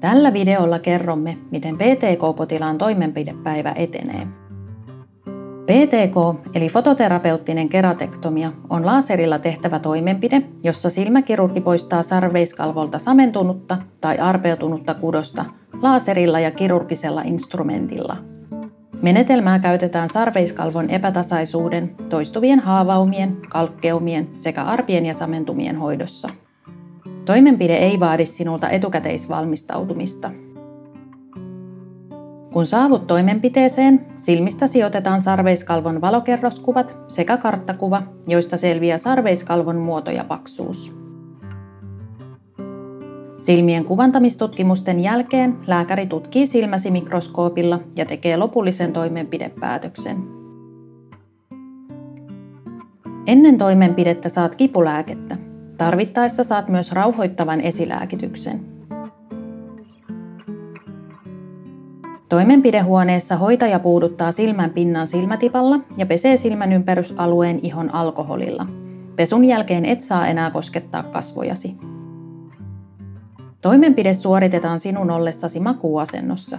Tällä videolla kerromme, miten PTK-potilaan toimenpidepäivä etenee. PTK eli fototerapeuttinen keratektomia on laserilla tehtävä toimenpide, jossa silmäkirurgi poistaa sarveiskalvolta samentunutta tai arpeutunutta kudosta laserilla ja kirurgisella instrumentilla. Menetelmää käytetään sarveiskalvon epätasaisuuden, toistuvien haavaumien, kalkkeumien sekä arpien ja samentumien hoidossa. Toimenpide ei vaadi sinulta etukäteisvalmistautumista. Kun saavut toimenpiteeseen, silmistäsi otetaan sarveiskalvon valokerroskuvat sekä karttakuva, joista selviää sarveiskalvon muoto ja paksuus. Silmien kuvantamistutkimusten jälkeen lääkäri tutkii silmäsi mikroskoopilla ja tekee lopullisen toimenpidepäätöksen. Ennen toimenpidettä saat kipulääkettä, Tarvittaessa saat myös rauhoittavan esilääkityksen. Toimenpidehuoneessa hoitaja puuduttaa silmän pinnan silmätipalla ja pesee silmän ympärysalueen ihon alkoholilla. Pesun jälkeen et saa enää koskettaa kasvojasi. Toimenpide suoritetaan sinun ollessasi makuuasennossa.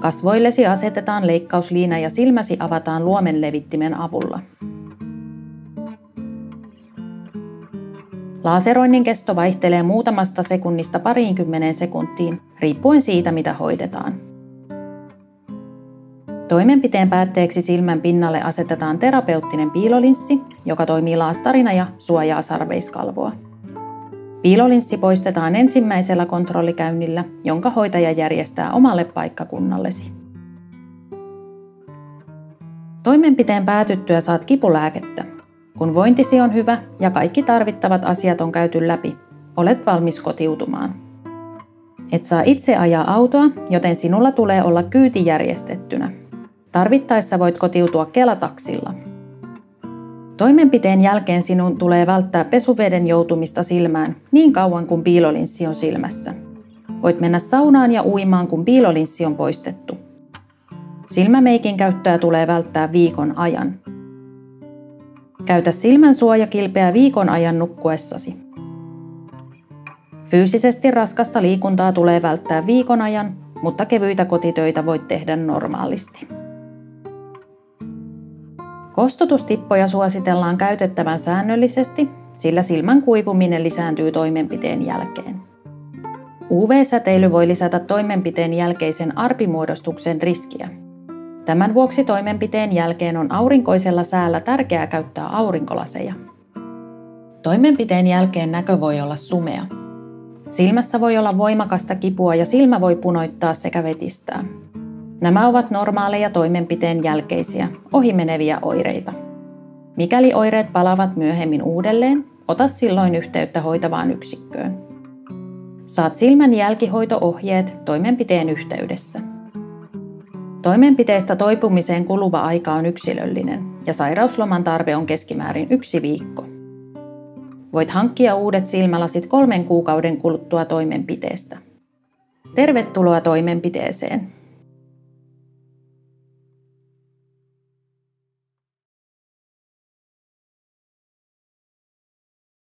Kasvoillesi asetetaan leikkausliina ja silmäsi avataan luomen levittimen avulla. Laaseroinnin kesto vaihtelee muutamasta sekunnista pariinkymmeneen sekuntiin, riippuen siitä, mitä hoidetaan. Toimenpiteen päätteeksi silmän pinnalle asetetaan terapeuttinen piilolinssi, joka toimii laastarina ja suojaa sarveiskalvoa. Piilolinssi poistetaan ensimmäisellä kontrollikäynnillä, jonka hoitaja järjestää omalle paikkakunnallesi. Toimenpiteen päätyttyä saat kipulääkettä, kun vointisi on hyvä ja kaikki tarvittavat asiat on käyty läpi, olet valmis kotiutumaan. Et saa itse ajaa autoa, joten sinulla tulee olla kyyti järjestettynä. Tarvittaessa voit kotiutua kelataksilla. Toimenpiteen jälkeen sinun tulee välttää pesuveden joutumista silmään niin kauan kuin piilolinssi on silmässä. Voit mennä saunaan ja uimaan, kun piilolinssi on poistettu. Silmämeikin käyttöä tulee välttää viikon ajan. Käytä silmän suojakilpeä viikon ajan nukkuessasi. Fyysisesti raskasta liikuntaa tulee välttää viikon ajan, mutta kevyitä kotitöitä voit tehdä normaalisti. Kostutustippoja suositellaan käytettävän säännöllisesti, sillä silmän kuivuminen lisääntyy toimenpiteen jälkeen. UV-säteily voi lisätä toimenpiteen jälkeisen arpimuodostuksen riskiä. Tämän vuoksi toimenpiteen jälkeen on aurinkoisella säällä tärkeää käyttää aurinkolaseja. Toimenpiteen jälkeen näkö voi olla sumea. Silmässä voi olla voimakasta kipua ja silmä voi punoittaa sekä vetistää. Nämä ovat normaaleja toimenpiteen jälkeisiä, ohimeneviä oireita. Mikäli oireet palavat myöhemmin uudelleen, ota silloin yhteyttä hoitavaan yksikköön. Saat silmän jälkihoito-ohjeet toimenpiteen yhteydessä. Toimenpiteestä toipumiseen kuluva aika on yksilöllinen ja sairausloman tarve on keskimäärin yksi viikko. Voit hankkia uudet silmälasit kolmen kuukauden kuluttua toimenpiteestä. Tervetuloa toimenpiteeseen!